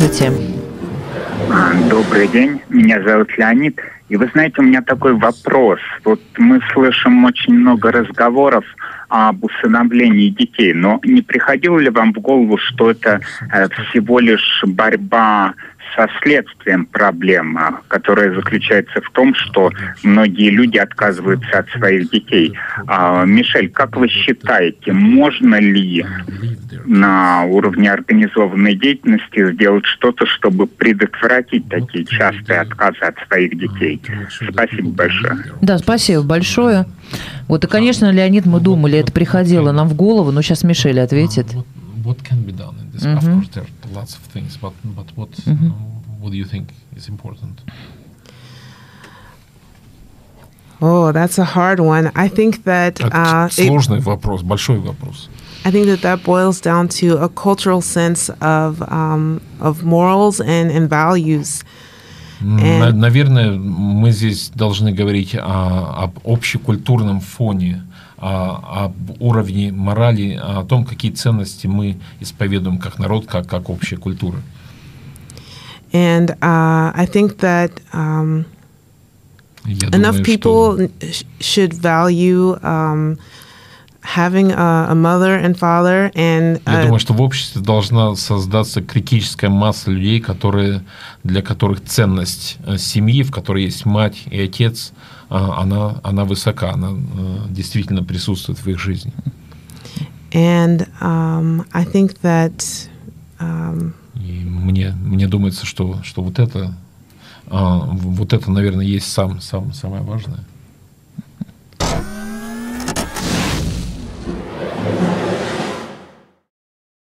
Здравствуйте. Добрый день, меня зовут Леонид. И вы знаете, у меня такой вопрос. Вот мы слышим очень много разговоров об усыновлении детей, но не приходило ли вам в голову, что это э, всего лишь борьба со следствием проблемы, которая заключается в том, что многие люди отказываются от своих детей. А, Мишель, как вы считаете, можно ли на уровне организованной деятельности сделать что-то, чтобы предотвратить такие частые отказы от своих детей? Спасибо большое. Да, спасибо большое. Вот и, конечно, Леонид, мы думали, это приходило нам в голову, но сейчас Мишель ответит. What can be done in this? Mm-hmm. Of course, there are lots of things, but but what mm-hmm. uh, what do you think is important? Oh, that's a hard one. I think that uh, сложный it, вопрос, большой вопрос. I think that that boils down to a cultural sense of um, of morals and, and values. And Наверное, мы здесь должны говорить о, об общекультурном фоне о, об уровне морали, о том, какие ценности мы исповедуем как народ, как, как общая культура. And uh, I think that um, enough думаю, people что... should value um, having a, a mother and father and. Я думаю, что в обществе должна создаться критическая масса людей, которые для которых ценность э, семьи, в которой есть мать и отец, она она высока, она э, действительно присутствует в их жизни. And um, I think that. Um, и мне мне думается, что что вот это вот это, наверное, есть сам сам самое важное.